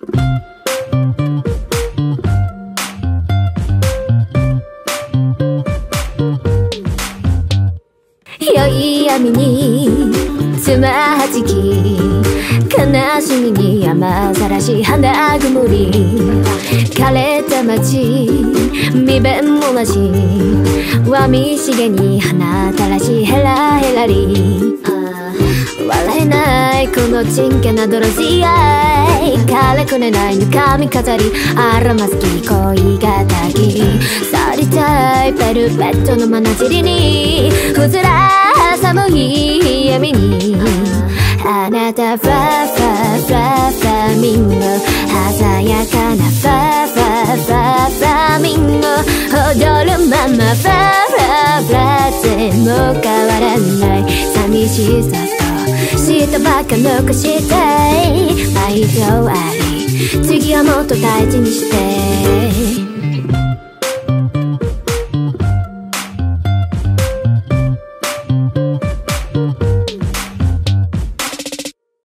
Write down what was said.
良い闇につまはじき悲しみに山さらし花曇り枯れた街身弁もなしわみしげに花たらしヘラヘラり笑えないこのちんけな泥仕合くれないぬかみ飾りあらますき恋がたぎ去りたいベルベットのまなじりにふずら寒い闇に。あなたファファファファミンゴ鮮やかなファファファファミンゴ踊るままファファファでも変わらない寂しさとしたばか残したい愛情あり次はもっと大事にして。